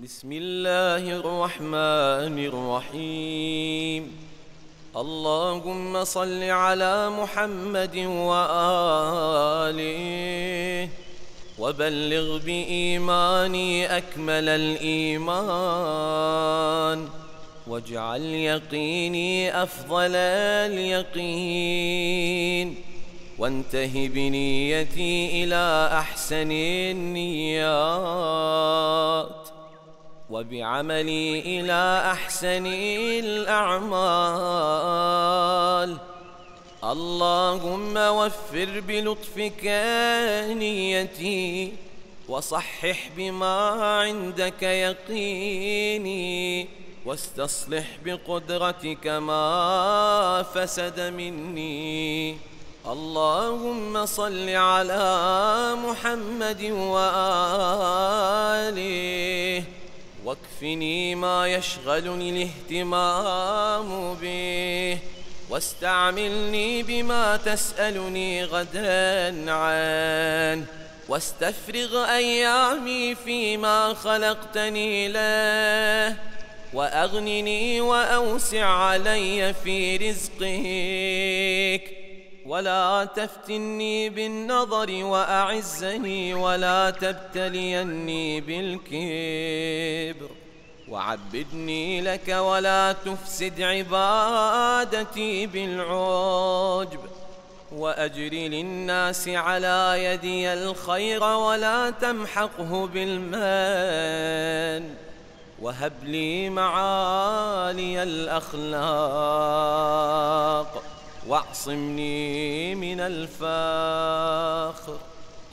بسم الله الرحمن الرحيم. اللهم صل على محمد وآله وبلغ بإيماني أكمل الإيمان واجعل يقيني أفضل اليقين وانته بنيتي إلى أحسن النيات. وبعملي إلى أحسن الأعمال. اللهم وفر بلطفك نيتي وصحح بما عندك يقيني واستصلح بقدرتك ما فسد مني. اللهم صل على محمد وآله. واكفني ما يشغلني الاهتمام به واستعملني بما تسألني غدا عنه واستفرغ أيامي فيما خلقتني له وأغنني وأوسع علي في رزقك. ولا تفتني بالنظر وأعزني ولا تبتليني بالكبر وعبدني لك ولا تفسد عبادتي بالعجب وأجر للناس على يدي الخير ولا تمحقه بالمن وهب لي معالي الأخلاق واعصمني من الفاخر.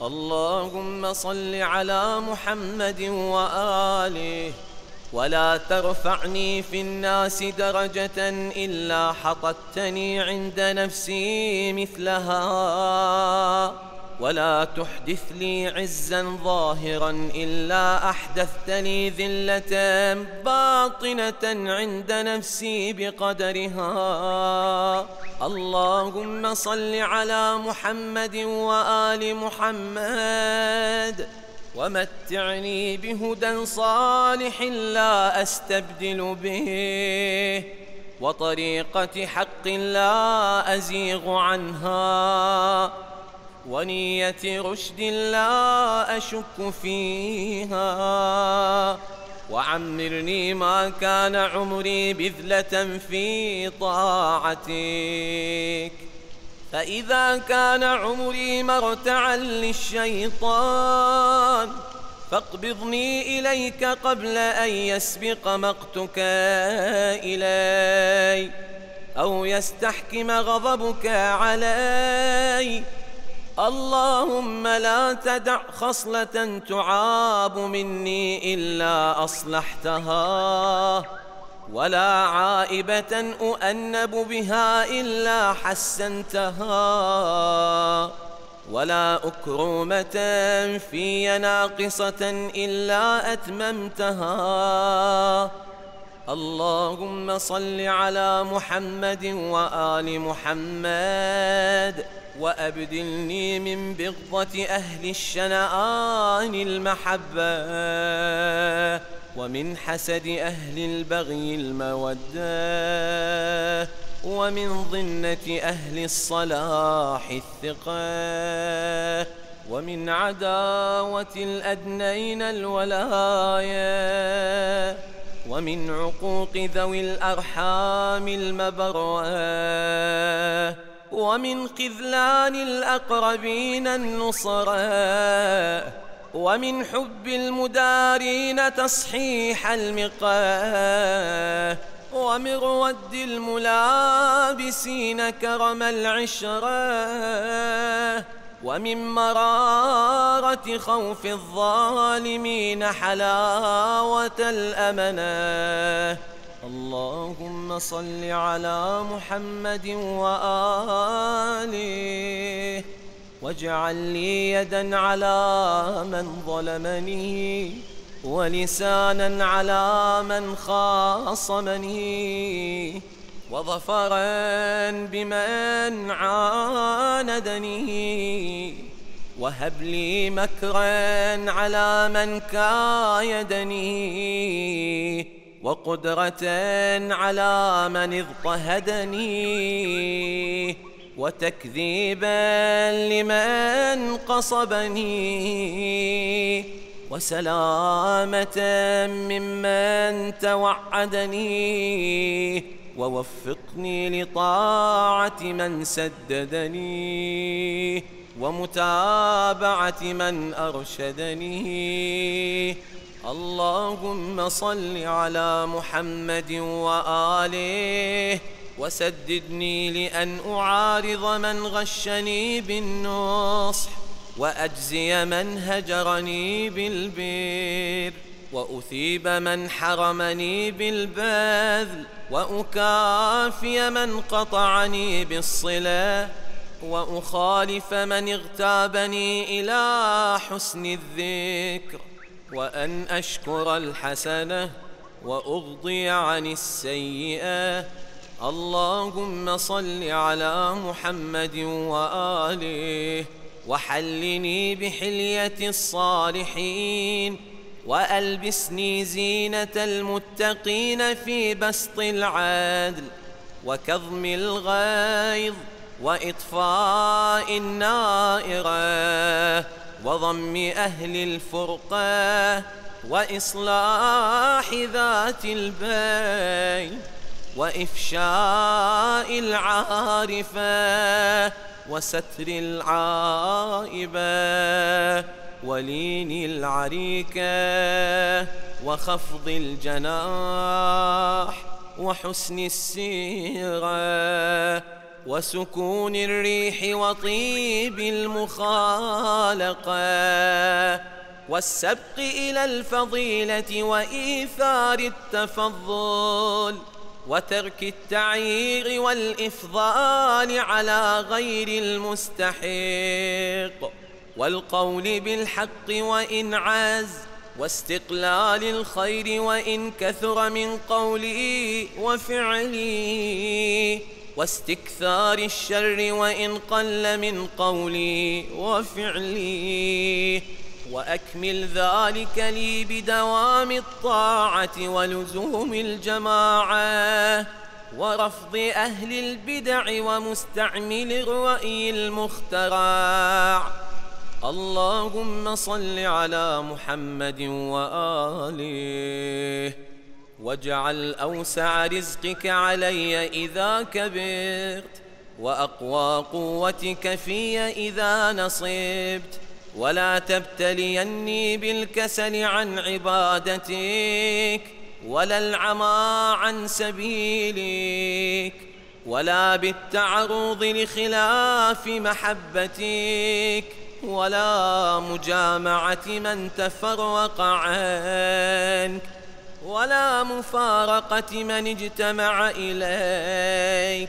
اللهم صل على محمد وآله ولا ترفعني في الناس درجة إلا حطتني عند نفسي مثلها. ولا تحدث لي عزا ظاهرا إلا أحدثت لي ذلة باطنة عند نفسي بقدرها اللهم صل على محمد وآل محمد ومتعني بهدى صالح لا أستبدل به وطريقة حق لا أزيغ عنها ونية رشد لا أشك فيها. وعمرني ما كان عمري بذلة في طاعتك. فإذا كان عمري مرتعا للشيطان فاقبضني إليك قبل أن يسبق مقتك إلي أو يستحكم غضبك علي. اللهم لا تدع خصلة تعاب مني إلا أصلحتها ولا عائبة أؤنب بها إلا حسنتها ولا أكرمة في ناقصة إلا أتممتها. اللهم صل على محمد وآل محمد. وأبدلني من بغضة أهل الشنآن المحبة ومن حسد أهل البغي المودة ومن ضنة أهل الصلاح الثقة ومن عداوة الأدنين الولاية ومن عقوق ذوي الأرحام المبرة ومن خذلان الأقربين النصراء ومن حب المدارين تصحيح المقاه ومن رد الملابسين كرم العشره ومن مرارة خوف الظالمين حلاوة الأمنة اللهم صل على محمد وآله واجعل لي يدا على من ظلمني ولسانا على من خاصمني وظفرا بمن عاندني وهب لي مكرا على من كايدني وقدرة على من اضطهدني وتكذيبا لمن قصبني وسلامة ممن توعدني ووفقني لطاعة من سددني ومتابعة من أرشدني اللهم صل على محمد وآله وسددني لأن أعارض من غشني بالنصح وأجزي من هجرني بالبر وأثيب من حرمني بالبذل وأكافي من قطعني بالصلة وأخالف من اغتابني إلى حسن الذكر. وأن أشكر الحسنة وأغضي عن السيئة. اللهم صل على محمد وآله وحلني بحلية الصالحين وألبسني زينة المتقين في بسط العدل وكظم الغيظ وإطفاء النائرة. وضم أهل الفرقة وإصلاح ذات البين وإفشاء العارفة وستر العائبة ولين العريكة وخفض الجناح وحسن السيرة وسكون الريح وطيب المخالقة. والسبق إلى الفضيلة وإيثار التفضل وترك التعيير والإفضال على غير المستحق. والقول بالحق وإن عز واستقلال الخير وإن كثر من قولي وفعلي. واستكثار الشر وإن قل من قولي وفعلي وأكمل ذلك لي بدوام الطاعة ولزوم الجماعة ورفض أهل البدع ومستعمل الرأي المخترع. اللهم صل على محمد وآله. واجعل أوسع رزقك علي إذا كبرت وأقوى قوتك في إذا نصبت ولا تبتليني بالكسل عن عبادتك ولا العمى عن سبيلك ولا بالتعرض لخلاف محبتك ولا مجامعة من تفرق عنك ولا مفارقة من اجتمع إليك.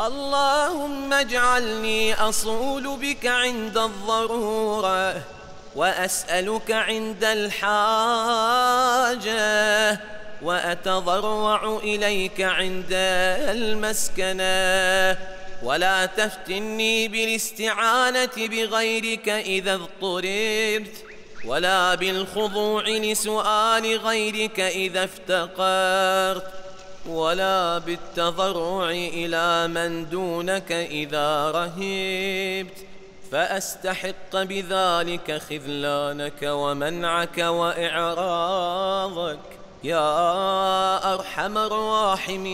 اللهم اجعلني أصول بك عند الضرورة وأسألك عند الحاجة وأتضرع إليك عند المسكنة. ولا تفتني بالاستعانة بغيرك إذا اضطررت. ولا بالخضوع لسؤال غيرك إذا افتقرت ولا بالتضرع إلى من دونك إذا رهبت. فأستحق بذلك خذلانك ومنعك وإعراضك يا أرحم الراحمين.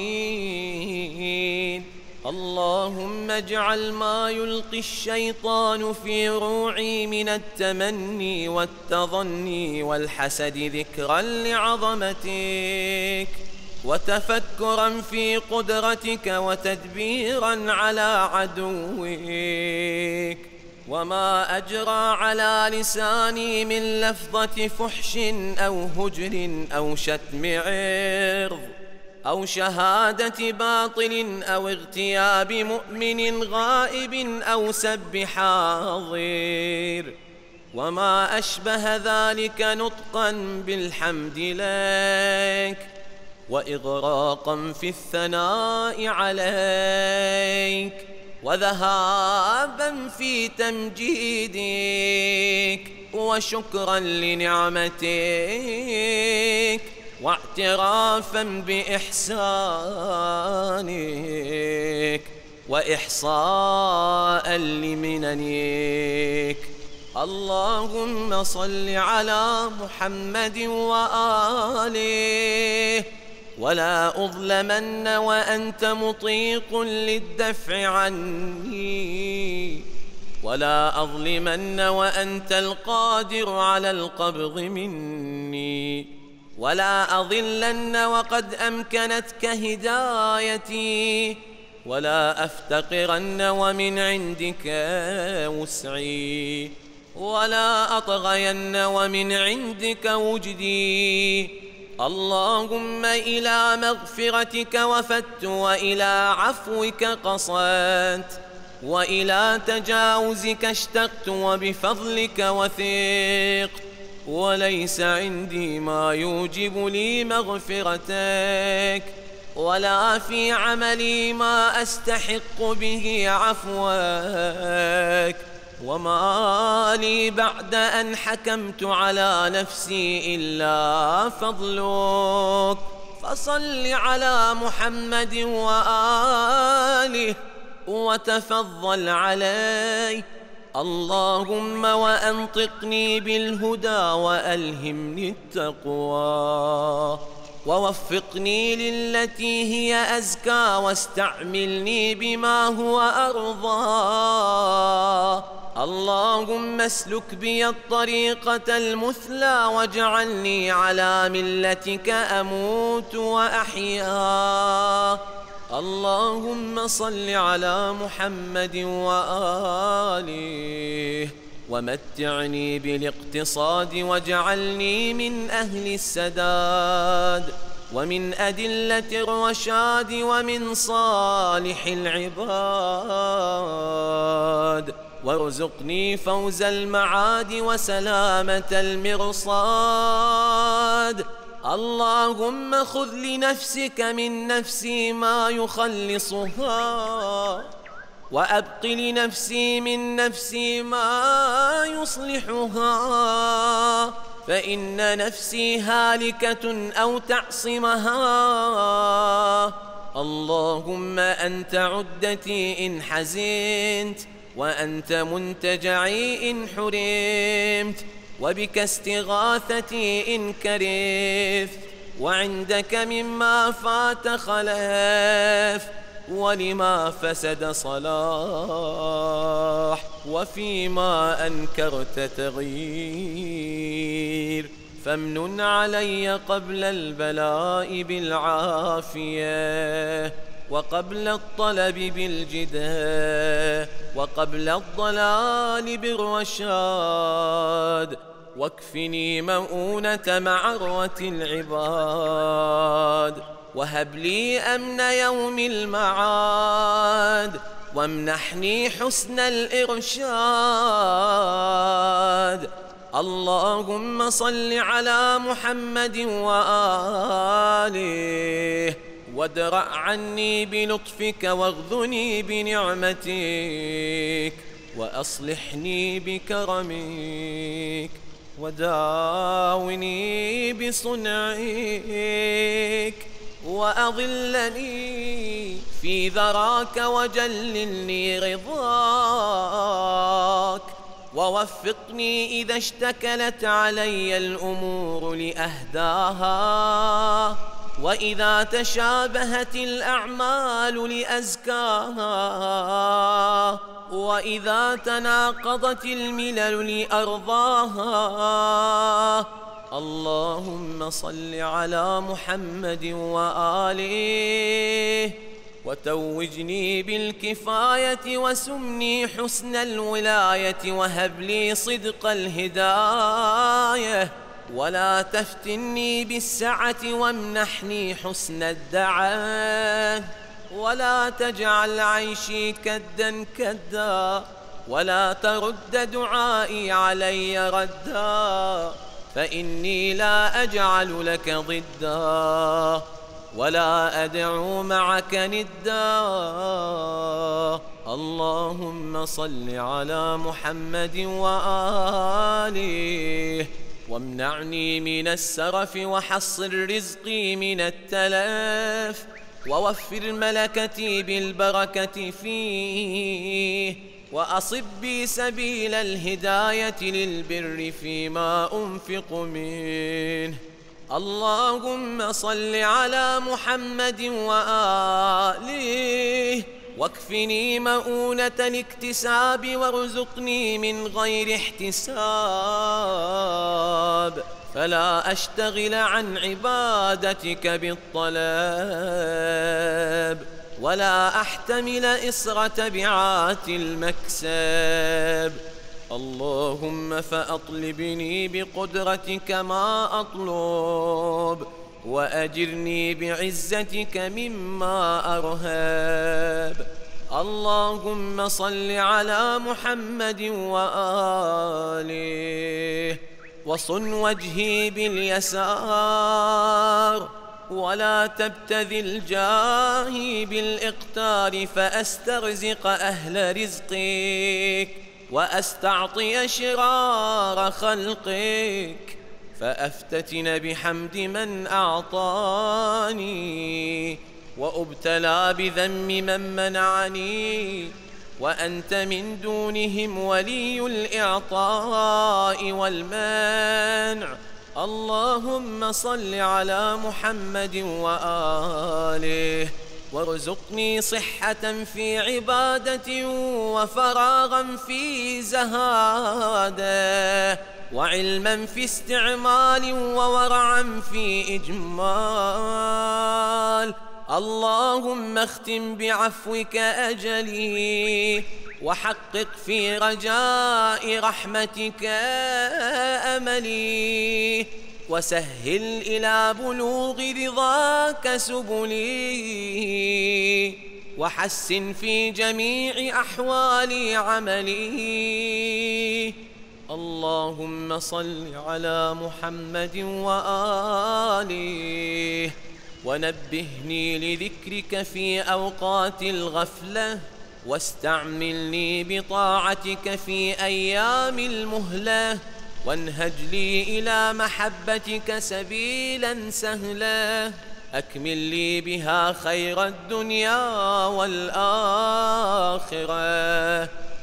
اللهم اجعل ما يلقي الشيطان في روعي من التمني والتظني والحسد ذكرا لعظمتك وتفكرا في قدرتك وتدبيرا على عدوك. وما أجرى على لساني من لفظة فحش أو هجر أو شتم عرض. أو شهادة باطل أو اغتياب مؤمن غائب أو سب حاضر. وما أشبه ذلك نطقا بالحمد لك وإغراقا في الثناء عليك وذهابا في تمجيدك وشكرا لنعمتك. واعترافا بإحسانك واحصاء لمننك. اللهم صل على محمد وآله. ولا أظلمن وأنت مطيق للدفع عني. ولا أظلمن وأنت القادر على القبض مني. ولا أضلن وقد أمكنتك هدايتي ولا أفتقرن ومن عندك وسعي ولا أطغين ومن عندك وجدي اللهم إلى مغفرتك وفدت وإلى عفوك قصدت وإلى تجاوزك اشتقت وبفضلك وثقت وليس عندي ما يوجب لي مغفرتك ولا في عملي ما أستحق به عفوك وما لي بعد أن حكمت على نفسي إلا فضلك. فصل على محمد وآله وتفضل علي اللهم وأنطقني بالهدى وألهمني التقوى ووفقني للتي هي أزكى واستعملني بما هو أرضى اللهم اسلك بي الطريقة المثلى واجعلني على ملتك أموت وأحيا اللهم صل على محمد وآله ومتعني بالاقتصاد واجعلني من أهل السداد ومن أدلة الرشاد ومن صالح العباد. وارزقني فوز المعاد وسلامة المرصاد. اللهم خذ لنفسك من نفسي ما يخلصها وأبق لنفسي من نفسي ما يصلحها. فإن نفسي هالكة أو تعصمها اللهم أنت عدتي إن حزنت وأنت منتجعي إن حرمت. وبك استغاثتي إن كرثت وعندك مما فات خلف ولما فسد صلاح وفيما أنكرت تغيير. فامنن علي قبل البلاء بالعافية وقبل الطلب بالجدال وقبل الضلال بالرشاد. واكفني مؤونة معروة العباد. وهب لي أمن يوم المعاد. وامنحني حسن الإرشاد. اللهم صل على محمد وآله. وادرأ عني بلطفك واغذني بنعمتك وأصلحني بكرمك وداوني بصنعك وأظلني في ذراك وجللني رضاك ووفقني إذا اشتكلت علي الأمور لأهداها واذا تشابهت الاعمال لازكاها واذا تناقضت الملل لارضاها اللهم صل على محمد واله وتوجني بالكفايه وسمني حسن الولايه وهب لي صدق الهدايه ولا تفتني بالسعة وامنحني حسن الدعاء. ولا تجعل عيشي كدا كدا. ولا ترد دعائي علي ردا. فإني لا أجعل لك ضدا. ولا أدعو معك ندا. اللهم صل على محمد وآله. وامنعني من السرف وحصر رزقي من التلف ووفر ملكتي بالبركة فيه وأصب بي سبيل الهداية للبر فيما أنفق منه. اللهم صل على محمد وآله واكفني مؤونة الاكتساب وارزقني من غير احتساب. فلا أشتغل عن عبادتك بالطلب ولا أحتمل إصر تبعات المكسب. اللهم فأطلبني بقدرتك ما أطلب. وأجرني بعزتك مما أرهب اللهم صل على محمد وآله وصن وجهي باليسار. ولا تبتذل جاهي بالإقتار فأسترزق أهل رزقك وأستعطي شرار خلقك. فأفتتن بحمد من أعطاني وأبتلى بذم من منعني وأنت من دونهم ولي الإعطاء والمنع اللهم صل على محمد وآله. وارزقني صحة في عبادة وفراغا في زهادة وعلما في استعمال وورعا في إجمال. اللهم اختم بعفوك أجلي وحقق في رجاء رحمتك أملي. وسهل إلى بلوغ رضاك سبلي. وحسن في جميع أحوال عملي. اللهم صل على محمد وآله. ونبهني لذكرك في أوقات الغفلة. واستعملني بطاعتك في أيام المهلة. وانهج لي إلى محبتك سبيلا سهلا. أكمل لي بها خير الدنيا والآخرة.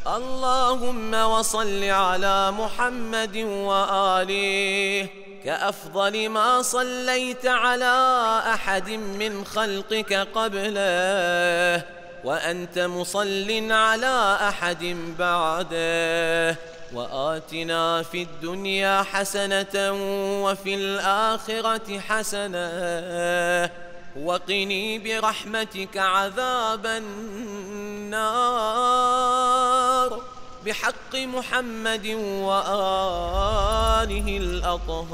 اللهم وصل على محمد وآله كأفضل ما صليت على أحد من خلقك قبله. وأنت مصل على أحد بعده. وآتنا في الدنيا حسنة وفي الآخرة حسنة. وقني برحمتك عذاب النار. بحق محمد وآله الأطهار.